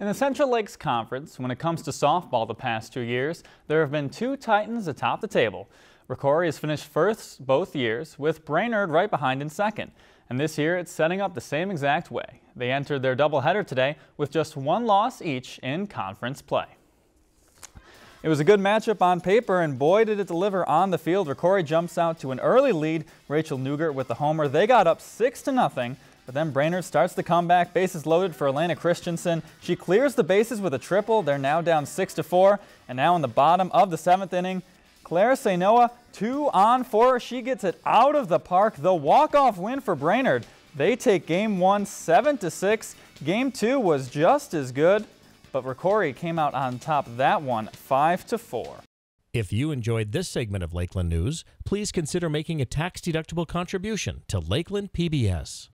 In the Central Lakes Conference, when it comes to softball the past two years, there have been two Titans atop the table. Rocori has finished first both years, with Brainerd right behind in second. And this year, it's setting up the same exact way. They entered their doubleheader today with just one loss each in conference play. It was a good matchup on paper, and boy did it deliver on the field. Rocori jumps out to an early lead. Rachel Nugert with the homer. They got up 6 to nothing. But then Brainerd starts the comeback. Bases loaded for Elena Christensen. She clears the bases with a triple. They're now down 6 to 4. And now in the bottom of the seventh inning, Claire Sainoa, two on four. She gets it out of the park. The walk-off win for Brainerd. They take game one 7 to 6. Game two was just as good, but Rocori came out on top that one 5 to 4. If you enjoyed this segment of Lakeland News, please consider making a tax-deductible contribution to Lakeland PBS.